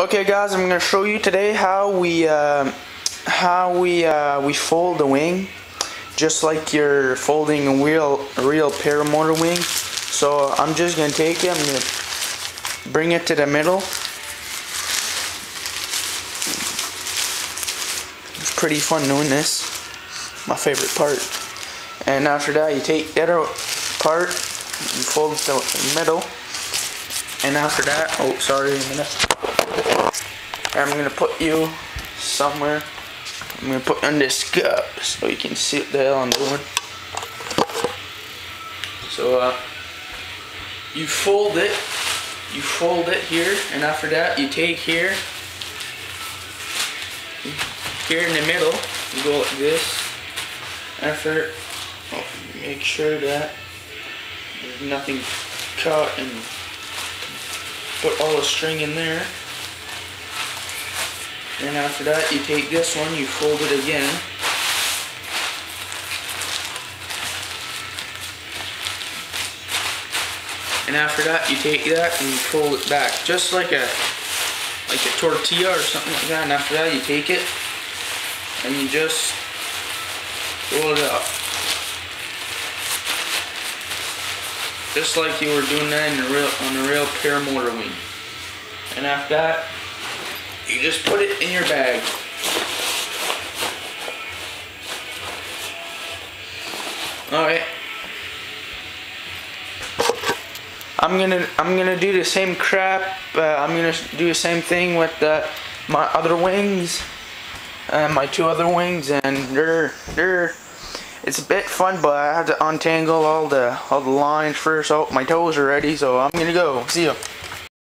Okay guys, I'm gonna show you today how we uh, how we uh, we fold the wing just like you're folding a real a real paramotor wing. So I'm just gonna take it, I'm gonna bring it to the middle. It's pretty fun doing this. My favorite part. And after that you take that part, you fold the middle. And after that, oh sorry a minute. I'm gonna put you somewhere. I'm gonna put on this cup so you can see what the hell I'm doing. So uh, you fold it, you fold it here, and after that you take here, here in the middle, you go like this. After, oh, make sure that there's nothing caught and put all the string in there. And after that, you take this one, you fold it again. And after that, you take that and you fold it back, just like a like a tortilla or something like that. And after that, you take it and you just roll it up. Just like you were doing that in the real on the real paramotor wing. And after that, you just put it in your bag. Alright. I'm gonna I'm gonna do the same crap. Uh, I'm gonna do the same thing with uh, my other wings, uh, my two other wings, and they're they're. It's a bit fun, but I have to untangle all the all the lines first. Oh, my toes are ready, so I'm gonna go. See ya.